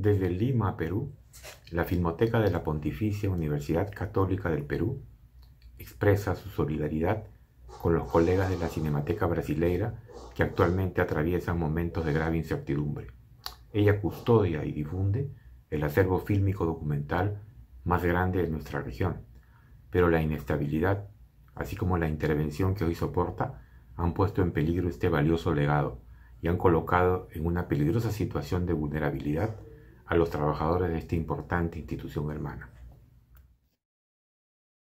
Desde Lima, Perú, la Filmoteca de la Pontificia Universidad Católica del Perú expresa su solidaridad con los colegas de la Cinemateca Brasileira que actualmente atraviesan momentos de grave incertidumbre. Ella custodia y difunde el acervo fílmico documental más grande de nuestra región, pero la inestabilidad, así como la intervención que hoy soporta, han puesto en peligro este valioso legado y han colocado en una peligrosa situación de vulnerabilidad a los trabajadores de esta importante institución hermana.